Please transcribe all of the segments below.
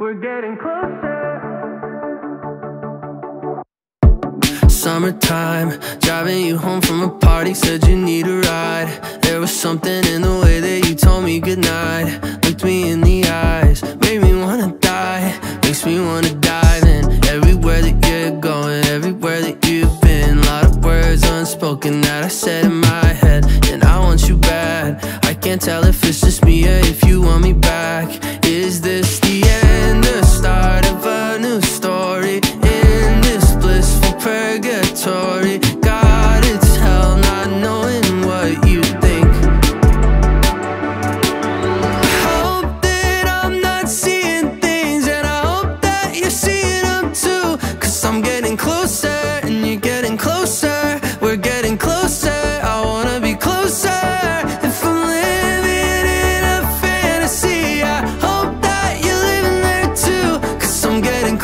We're getting closer. Summertime, driving you home from a party, said you need a ride. There was something in the way that you told me goodnight. Looked me in the eyes, made me wanna die. Makes me wanna dive in everywhere that you're going, everywhere that you've been. A lot of words unspoken that I said in my head, and I want you bad. I can't tell if it's just me or if you want me back.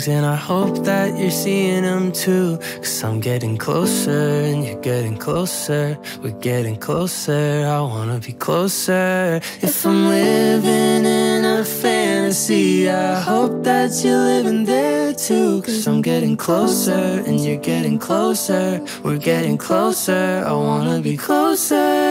things, and I hope that you're seeing them too. Cause I'm getting closer, and you're getting closer. We're getting closer. I wanna be closer. If I'm living in a fantasy, I hope that you're living there too. Cause I'm getting closer, and you're getting closer. We're getting closer. I wanna be closer